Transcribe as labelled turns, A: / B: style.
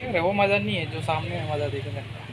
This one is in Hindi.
A: वो मज़ा नहीं है जो सामने है मज़ा देखने का